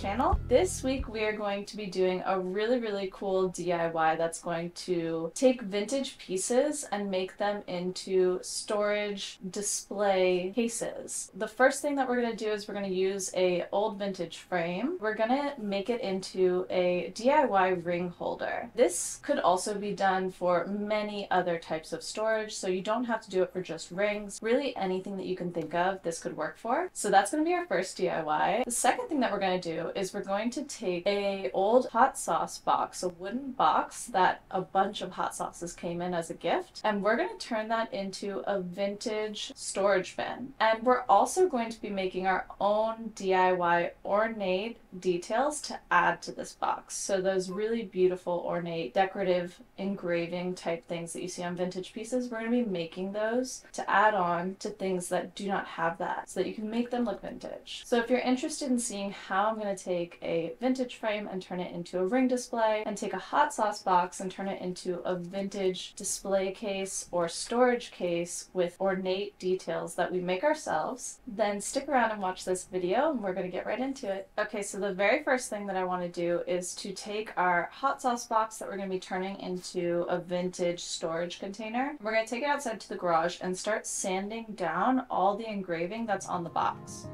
channel. This week we are going to be doing a really really cool DIY that's going to take vintage pieces and make them into storage display cases. The first thing that we're going to do is we're going to use a old vintage frame. We're going to make it into a DIY ring holder. This could also be done for many other types of storage so you don't have to do it for just rings. Really anything that you can think of this could work for. So that's going to be our first DIY. The second thing that we're going to do is we're going to take a old hot sauce box, a wooden box that a bunch of hot sauces came in as a gift, and we're going to turn that into a vintage storage bin. And we're also going to be making our own DIY ornate details to add to this box. So those really beautiful ornate decorative engraving type things that you see on vintage pieces, we're going to be making those to add on to things that do not have that so that you can make them look vintage. So if you're interested in seeing how I'm going to take a vintage frame and turn it into a ring display and take a hot sauce box and turn it into a vintage display case or storage case with ornate details that we make ourselves, then stick around and watch this video and we're going to get right into it. Okay, so the very first thing that I want to do is to take our hot sauce box that we're going to be turning into a vintage storage container. We're going to take it outside to the garage and start sanding down all the engraving that's on the box.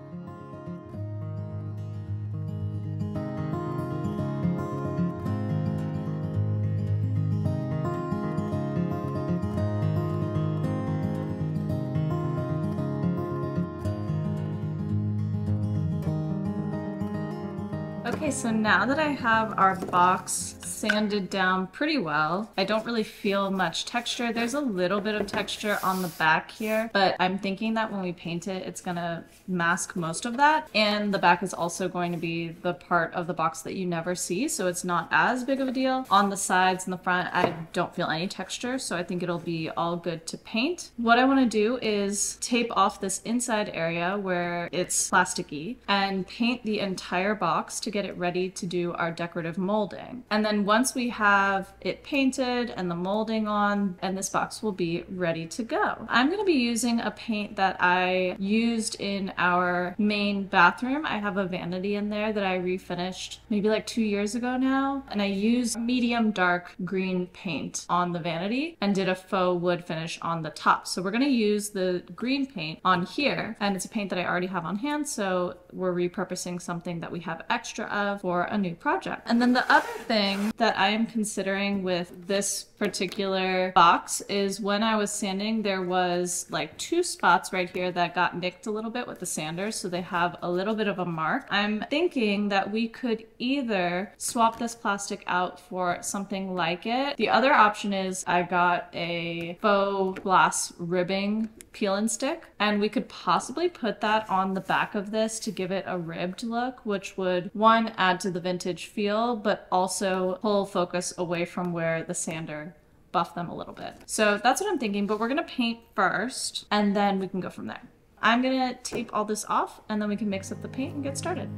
So now that I have our box sanded down pretty well, I don't really feel much texture. There's a little bit of texture on the back here, but I'm thinking that when we paint it, it's gonna mask most of that. And the back is also going to be the part of the box that you never see, so it's not as big of a deal. On the sides and the front, I don't feel any texture, so I think it'll be all good to paint. What I wanna do is tape off this inside area where it's plasticky and paint the entire box to get it ready to do our decorative molding. And then once we have it painted and the molding on, and this box will be ready to go. I'm gonna be using a paint that I used in our main bathroom. I have a vanity in there that I refinished maybe like two years ago now. And I used medium dark green paint on the vanity and did a faux wood finish on the top. So we're gonna use the green paint on here. And it's a paint that I already have on hand. So we're repurposing something that we have extra of for a new project. And then the other thing that I am considering with this particular box is when I was sanding, there was like two spots right here that got nicked a little bit with the sander, so they have a little bit of a mark. I'm thinking that we could either swap this plastic out for something like it. The other option is I got a faux glass ribbing peel and stick and we could possibly put that on the back of this to give it a ribbed look which would one add to the vintage feel but also pull focus away from where the sander buff them a little bit. So that's what I'm thinking, but we're gonna paint first and then we can go from there. I'm gonna tape all this off and then we can mix up the paint and get started.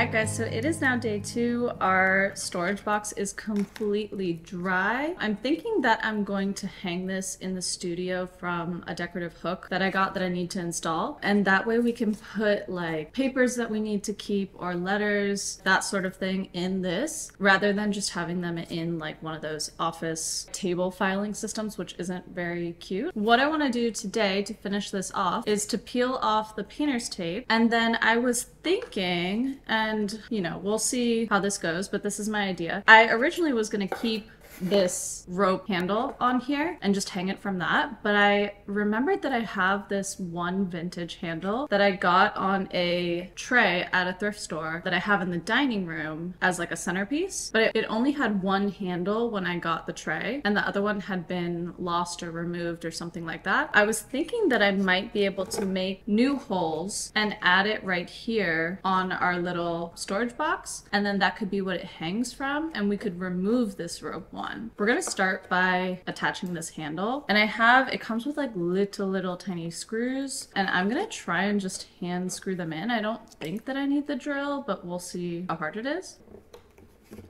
Alright guys, so it is now day two. Our storage box is completely dry. I'm thinking that I'm going to hang this in the studio from a decorative hook that I got that I need to install. And that way we can put like papers that we need to keep or letters, that sort of thing in this, rather than just having them in like one of those office table filing systems, which isn't very cute. What I want to do today to finish this off is to peel off the painter's tape. And then I was thinking, and you know, we'll see how this goes, but this is my idea. I originally was gonna keep this rope handle on here and just hang it from that. But I remembered that I have this one vintage handle that I got on a tray at a thrift store that I have in the dining room as like a centerpiece. But it, only had one handle when I got the tray and the other one had been lost or removed or something like that. I was thinking that I might be able to make new holes and add it right here on our little storage box. And then that could be what it hangs from. And we could remove this rope one. We're gonna start by attaching this handle. And I have, it comes with like little, little tiny screws. And I'm gonna try and just hand screw them in. I don't think that I need the drill, but we'll see how hard it is.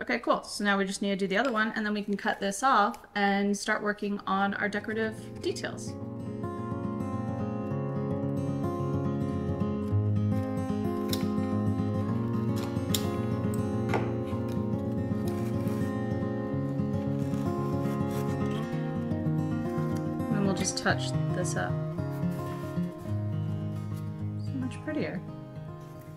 Okay, cool. So now we just need to do the other one and then we can cut this off and start working on our decorative details. Touch this up.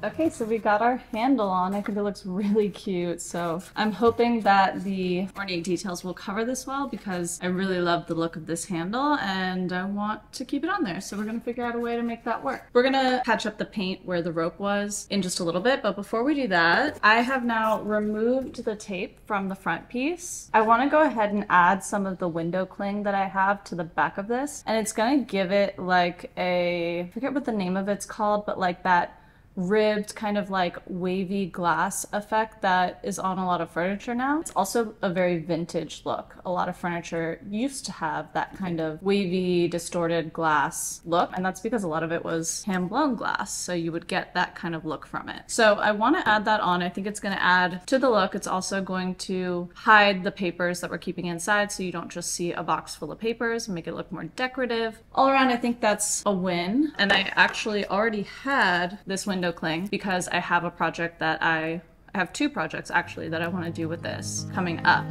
Okay, so we got our handle on. I think it looks really cute. So I'm hoping that the ornate details will cover this well because I really love the look of this handle and I want to keep it on there. So we're gonna figure out a way to make that work. We're gonna patch up the paint where the rope was in just a little bit. But before we do that, I have now removed the tape from the front piece. I wanna go ahead and add some of the window cling that I have to the back of this. And it's gonna give it like a, I forget what the name of it's called, but like that ribbed kind of like wavy glass effect that is on a lot of furniture now. It's also a very vintage look. A lot of furniture used to have that kind of wavy, distorted glass look, and that's because a lot of it was hand blown glass, so you would get that kind of look from it. So I want to add that on. I think it's going to add to the look. It's also going to hide the papers that we're keeping inside so you don't just see a box full of papers and make it look more decorative. All around, I think that's a win. And I actually already had this window window cling because I have a project that I, I have two projects actually that I want to do with this coming up.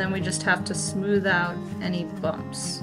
Then we just have to smooth out any bumps.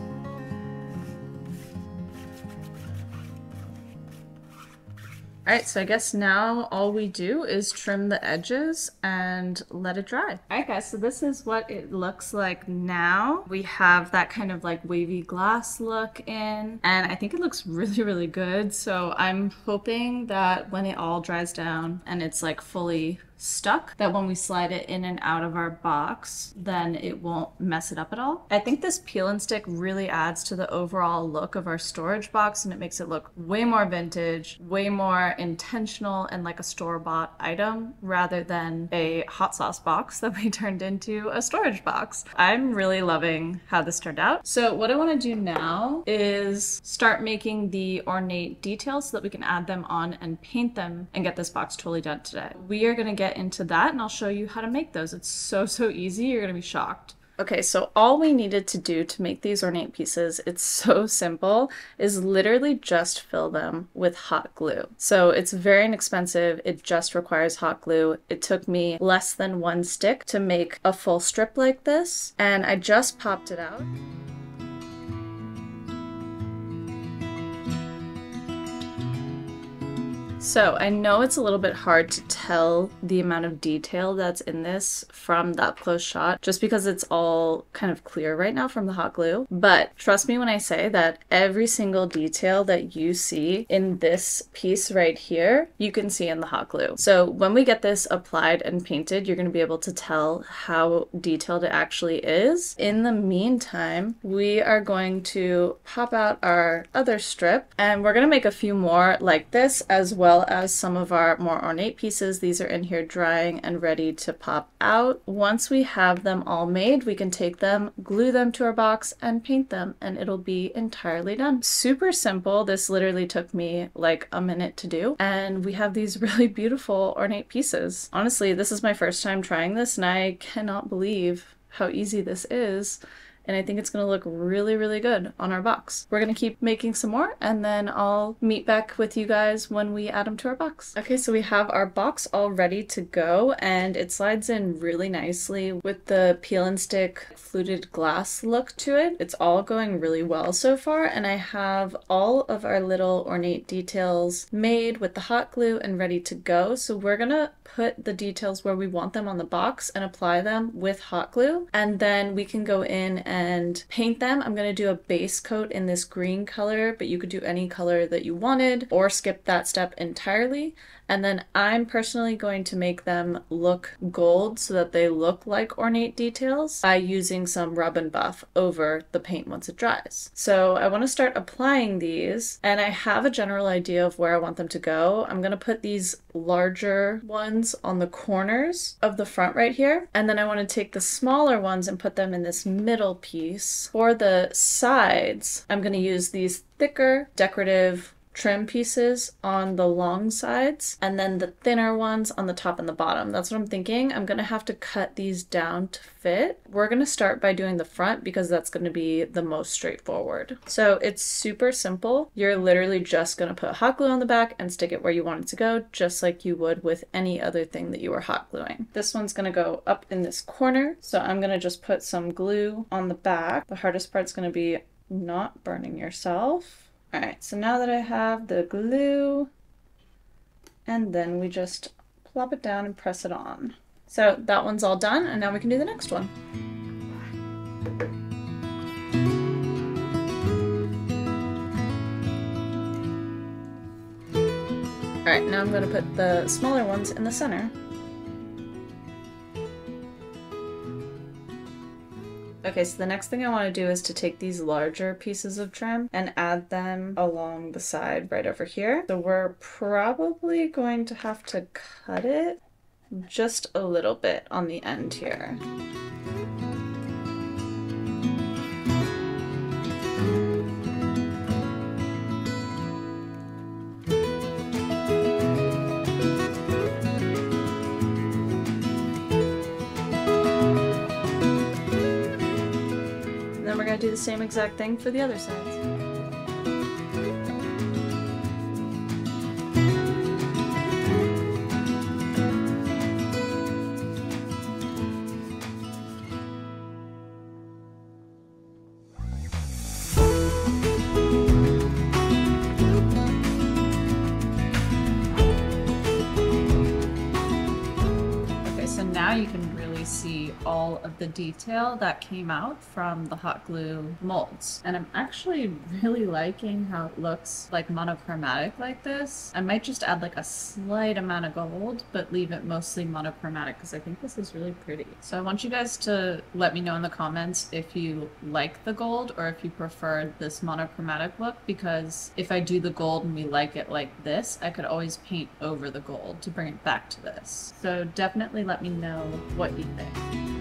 Alright, so I guess now all we do is trim the edges and let it dry. Alright guys, so this is what it looks like now. We have that kind of like wavy glass look in, and I think it looks really, really good. So I'm hoping that when it all dries down and it's like fully stuck that when we slide it in and out of our box, then it won't mess it up at all. I think this peel and stick really adds to the overall look of our storage box and it makes it look way more vintage, way more intentional and like a store-bought item rather than a hot sauce box that we turned into a storage box. I'm really loving how this turned out. So what I want to do now is start making the ornate details so that we can add them on and paint them and get this box totally done today. We are going to get get into that and I'll show you how to make those. It's so, so easy. You're going to be shocked. Okay, so all we needed to do to make these ornate pieces, it's so simple, is literally just fill them with hot glue. So it's very inexpensive, it just requires hot glue. It took me less than one stick to make a full strip like this, and I just popped it out. So I know it's a little bit hard to tell the amount of detail that's in this from up close shot just because it's all kind of clear right now from the hot glue. But trust me when I say that every single detail that you see in this piece right here, you can see in the hot glue. So when we get this applied and painted, you're going to be able to tell how detailed it actually is. In the meantime, we are going to pop out our other strip and we're going to make a few more like this as well well as some of our more ornate pieces. These are in here drying and ready to pop out. Once we have them all made, we can take them, glue them to our box, and paint them, and it'll be entirely done. Super simple. This literally took me like a minute to do, and we have these really beautiful ornate pieces. Honestly, this is my first time trying this, and I cannot believe how easy this is and I think it's going to look really, really good on our box. We're going to keep making some more and then I'll meet back with you guys when we add them to our box. Okay, so we have our box all ready to go and it slides in really nicely with the peel and stick fluted glass look to it. It's all going really well so far and I have all of our little ornate details made with the hot glue and ready to go. So we're going to put the details where we want them on the box and apply them with hot glue and then we can go in and and paint them. I'm going to do a base coat in this green color, but you could do any color that you wanted or skip that step entirely. And then I'm personally going to make them look gold so that they look like ornate details by using some rub and buff over the paint once it dries. So I want to start applying these and I have a general idea of where I want them to go. I'm going to put these larger ones on the corners of the front right here. And then I want to take the smaller ones and put them in this middle piece. For the sides, I'm going to use these thicker decorative trim pieces on the long sides and then the thinner ones on the top and the bottom. That's what I'm thinking. I'm going to have to cut these down to fit. We're going to start by doing the front because that's going to be the most straightforward. So it's super simple. You're literally just going to put hot glue on the back and stick it where you want it to go, just like you would with any other thing that you were hot gluing. This one's going to go up in this corner. So I'm going to just put some glue on the back. The hardest part's going to be not burning yourself. Alright, so now that I have the glue, and then we just plop it down and press it on. So that one's all done, and now we can do the next one. Alright, now I'm going to put the smaller ones in the center. Okay, so the next thing I want to do is to take these larger pieces of trim and add them along the side right over here. So we're probably going to have to cut it just a little bit on the end here. Do the same exact thing for the other sides. All of the detail that came out from the hot glue molds. And I'm actually really liking how it looks like monochromatic like this. I might just add like a slight amount of gold, but leave it mostly monochromatic because I think this is really pretty. So I want you guys to let me know in the comments if you like the gold or if you prefer this monochromatic look because if I do the gold and we like it like this, I could always paint over the gold to bring it back to this. So definitely let me know what you think.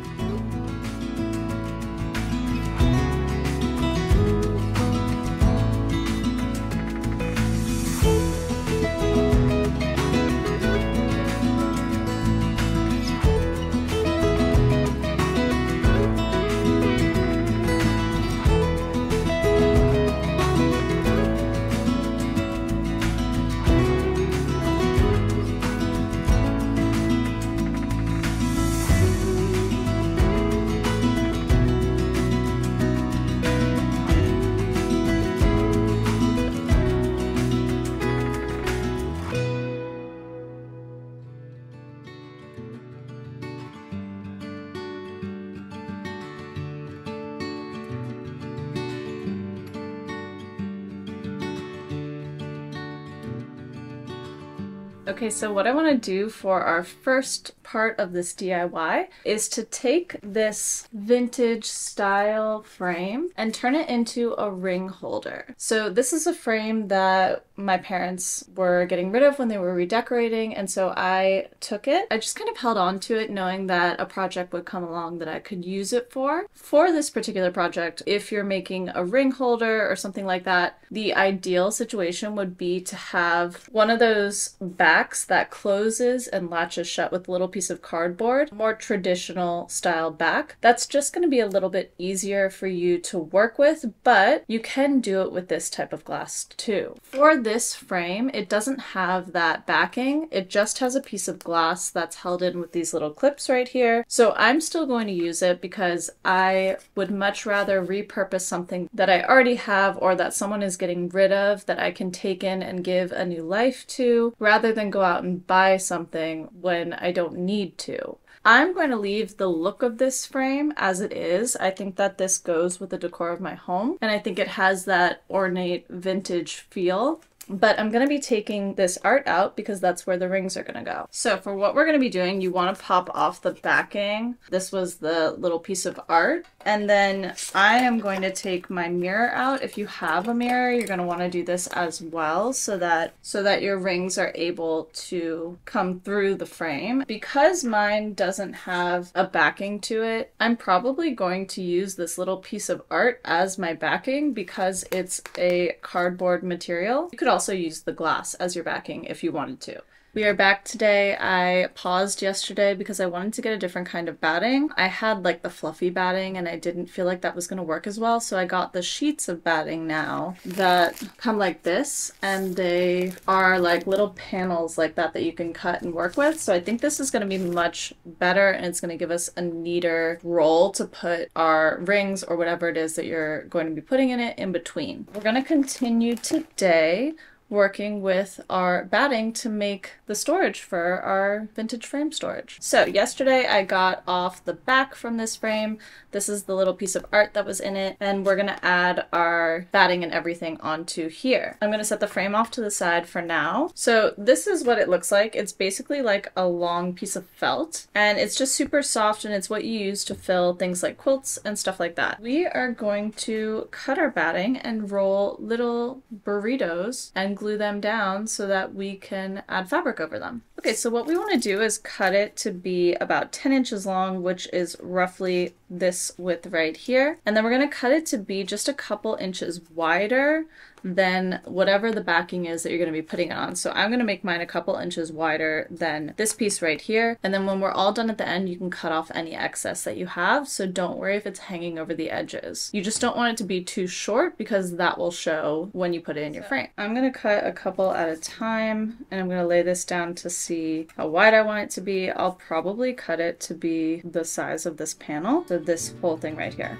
Okay, so what I want to do for our first part of this DIY is to take this vintage style frame and turn it into a ring holder. So this is a frame that my parents were getting rid of when they were redecorating and so I took it. I just kind of held on to it knowing that a project would come along that I could use it for. For this particular project, if you're making a ring holder or something like that, the ideal situation would be to have one of those backs that closes and latches shut with little piece of cardboard, more traditional style back. That's just going to be a little bit easier for you to work with, but you can do it with this type of glass too. For this frame, it doesn't have that backing. It just has a piece of glass that's held in with these little clips right here. So I'm still going to use it because I would much rather repurpose something that I already have or that someone is getting rid of that I can take in and give a new life to rather than go out and buy something when I don't need to. I'm going to leave the look of this frame as it is. I think that this goes with the decor of my home and I think it has that ornate vintage feel. But I'm going to be taking this art out because that's where the rings are going to go. So for what we're going to be doing, you want to pop off the backing. This was the little piece of art. And then I am going to take my mirror out. If you have a mirror, you're going to want to do this as well so that so that your rings are able to come through the frame. Because mine doesn't have a backing to it, I'm probably going to use this little piece of art as my backing because it's a cardboard material. You could also use the glass as your backing if you wanted to. We are back today. I paused yesterday because I wanted to get a different kind of batting. I had like the fluffy batting and I didn't feel like that was going to work as well, so I got the sheets of batting now that come like this and they are like little panels like that that you can cut and work with. So I think this is going to be much better and it's going to give us a neater roll to put our rings or whatever it is that you're going to be putting in it in between. We're going to continue today working with our batting to make the storage for our vintage frame storage. So yesterday I got off the back from this frame. This is the little piece of art that was in it and we're gonna add our batting and everything onto here. I'm gonna set the frame off to the side for now. So this is what it looks like. It's basically like a long piece of felt and it's just super soft and it's what you use to fill things like quilts and stuff like that. We are going to cut our batting and roll little burritos and glue them down so that we can add fabric over them. Okay, so what we want to do is cut it to be about 10 inches long, which is roughly this width right here. And then we're going to cut it to be just a couple inches wider than whatever the backing is that you're going to be putting it on. So I'm going to make mine a couple inches wider than this piece right here. And then when we're all done at the end, you can cut off any excess that you have. So don't worry if it's hanging over the edges. You just don't want it to be too short because that will show when you put it in your frame. I'm going to cut a couple at a time and I'm going to lay this down to see how wide I want it to be. I'll probably cut it to be the size of this panel. So this whole thing right here.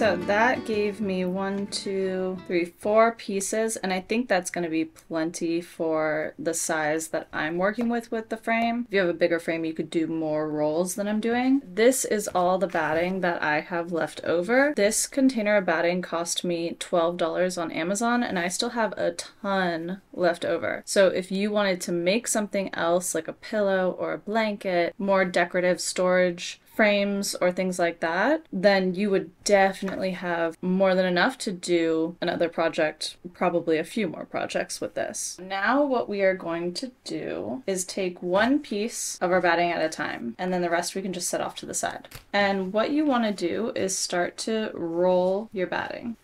So that gave me one, two, three, four pieces, and I think that's going to be plenty for the size that I'm working with with the frame. If you have a bigger frame, you could do more rolls than I'm doing. This is all the batting that I have left over. This container of batting cost me $12 on Amazon, and I still have a ton left over. So if you wanted to make something else, like a pillow or a blanket, more decorative storage frames or things like that, then you would definitely have more than enough to do another project, probably a few more projects with this. Now what we are going to do is take one piece of our batting at a time, and then the rest we can just set off to the side. And what you want to do is start to roll your batting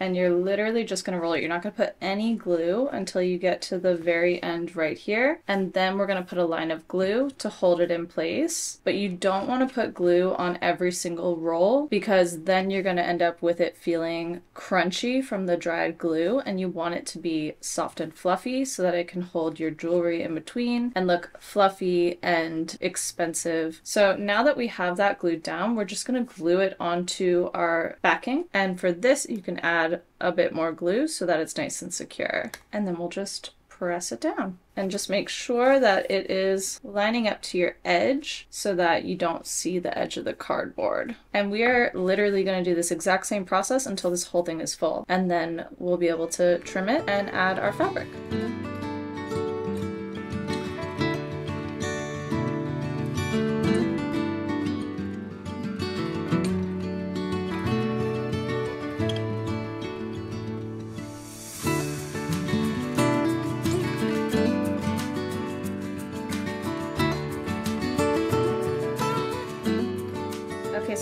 and you're literally just going to roll it. You're not going to put any glue until you get to the very end right here. And then we're going to put a line of glue to hold it in place. But you don't want to put glue on every single roll because then you're going to end up with it feeling crunchy from the dried glue and you want it to be soft and fluffy so that it can hold your jewelry in between and look fluffy and expensive. So now that we have that glued down, we're just going to glue it onto our backing. And for this, you can add add a bit more glue so that it's nice and secure. And then we'll just press it down and just make sure that it is lining up to your edge so that you don't see the edge of the cardboard. And we are literally going to do this exact same process until this whole thing is full. And then we'll be able to trim it and add our fabric.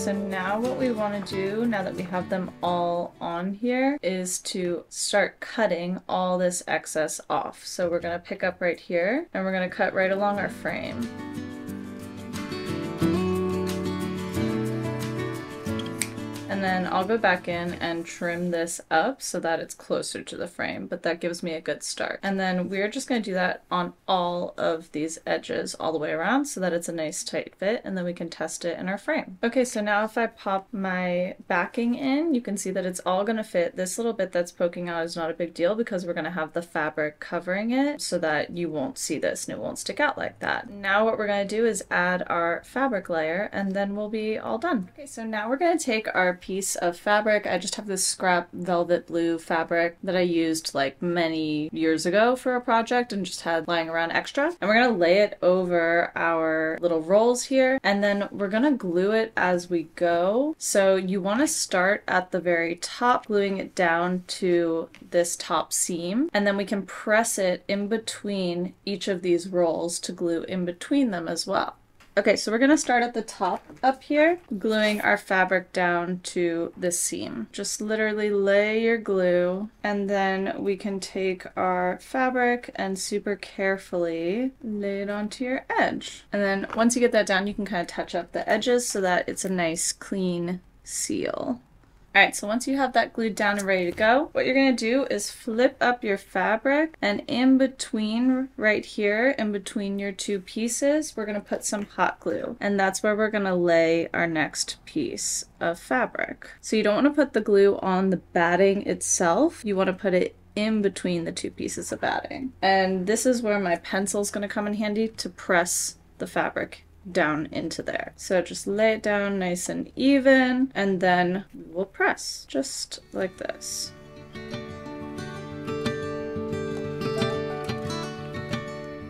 So now what we want to do, now that we have them all on here, is to start cutting all this excess off. So we're going to pick up right here, and we're going to cut right along our frame. And then I'll go back in and trim this up so that it's closer to the frame, but that gives me a good start. And then we're just gonna do that on all of these edges all the way around so that it's a nice tight fit and then we can test it in our frame. Okay, so now if I pop my backing in, you can see that it's all gonna fit. This little bit that's poking out is not a big deal because we're gonna have the fabric covering it so that you won't see this and it won't stick out like that. Now what we're gonna do is add our fabric layer and then we'll be all done. Okay, so now we're gonna take our piece of fabric. I just have this scrap velvet blue fabric that I used like many years ago for a project and just had lying around extra. And we're gonna lay it over our little rolls here and then we're gonna glue it as we go. So you wanna start at the very top, gluing it down to this top seam and then we can press it in between each of these rolls to glue in between them as well. Okay, so we're gonna start at the top up here, gluing our fabric down to the seam. Just literally lay your glue, and then we can take our fabric and super carefully lay it onto your edge. And then once you get that down, you can kind of touch up the edges so that it's a nice clean seal. Alright, so once you have that glued down and ready to go, what you're going to do is flip up your fabric and in between, right here, in between your two pieces, we're going to put some hot glue. And that's where we're going to lay our next piece of fabric. So you don't want to put the glue on the batting itself, you want to put it in between the two pieces of batting. And this is where my pencil is going to come in handy to press the fabric down into there. So just lay it down nice and even, and then we'll press just like this.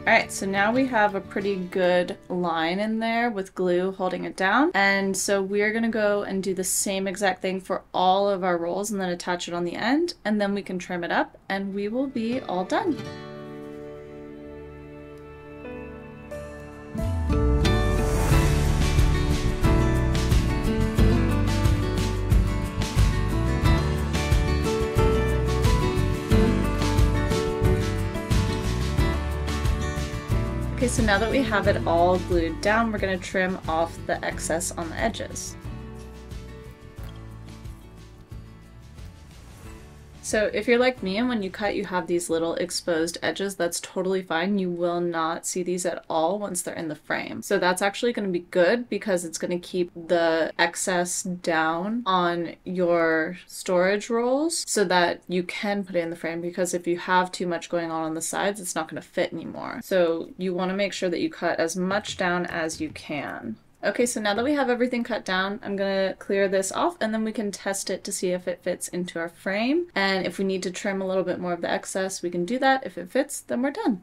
Alright, so now we have a pretty good line in there with glue holding it down. And so we're going to go and do the same exact thing for all of our rolls and then attach it on the end. And then we can trim it up and we will be all done. So now that we have it all glued down, we're going to trim off the excess on the edges. So if you're like me and when you cut you have these little exposed edges, that's totally fine. You will not see these at all once they're in the frame. So that's actually going to be good because it's going to keep the excess down on your storage rolls so that you can put it in the frame because if you have too much going on on the sides, it's not going to fit anymore. So you want to make sure that you cut as much down as you can. Okay, so now that we have everything cut down, I'm gonna clear this off and then we can test it to see if it fits into our frame. And if we need to trim a little bit more of the excess, we can do that. If it fits, then we're done.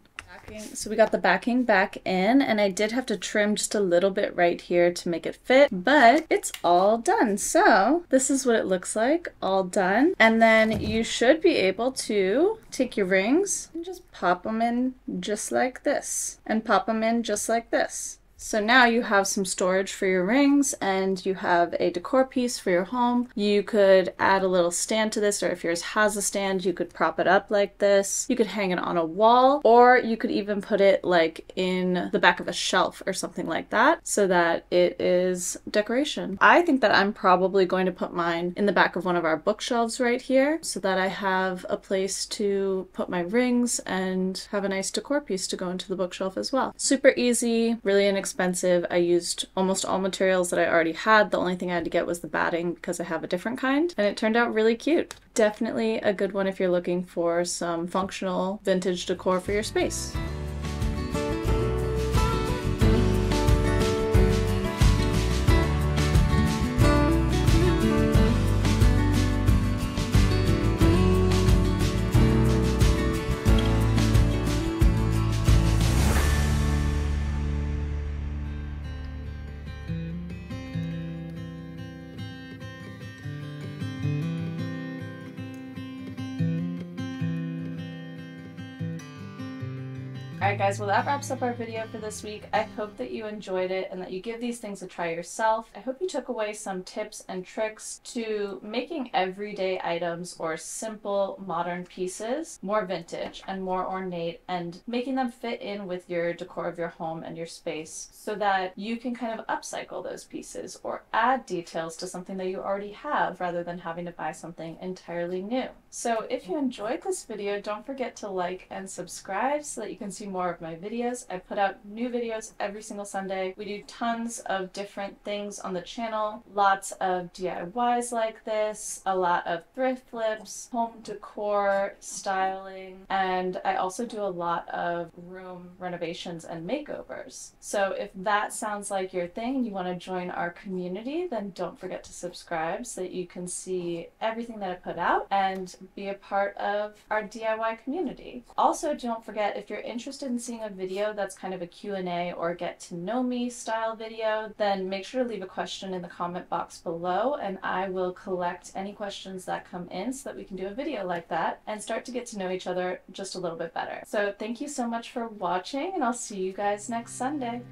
So we got the backing back in and I did have to trim just a little bit right here to make it fit, but it's all done. So this is what it looks like, all done. And then you should be able to take your rings and just pop them in just like this and pop them in just like this. So now you have some storage for your rings and you have a decor piece for your home. You could add a little stand to this or if yours has a stand, you could prop it up like this. You could hang it on a wall or you could even put it like in the back of a shelf or something like that so that it is decoration. I think that I'm probably going to put mine in the back of one of our bookshelves right here so that I have a place to put my rings and have a nice decor piece to go into the bookshelf as well. Super easy, really inexpensive expensive. I used almost all materials that I already had. The only thing I had to get was the batting because I have a different kind, and it turned out really cute. Definitely a good one if you're looking for some functional vintage decor for your space. Alright guys, well that wraps up our video for this week. I hope that you enjoyed it and that you give these things a try yourself. I hope you took away some tips and tricks to making everyday items or simple modern pieces more vintage and more ornate and making them fit in with your decor of your home and your space so that you can kind of upcycle those pieces or add details to something that you already have rather than having to buy something entirely new. So if you enjoyed this video, don't forget to like and subscribe so that you can see more of my videos. I put out new videos every single Sunday. We do tons of different things on the channel, lots of DIYs like this, a lot of thrift flips, home decor, styling, and I also do a lot of room renovations and makeovers. So if that sounds like your thing and you want to join our community, then don't forget to subscribe so that you can see everything that I put out and be a part of our DIY community. Also, don't forget if you're interested in seeing a video that's kind of a Q&A or get to know me style video, then make sure to leave a question in the comment box below and I will collect any questions that come in so that we can do a video like that and start to get to know each other just a little bit better. So thank you so much for watching and I'll see you guys next Sunday.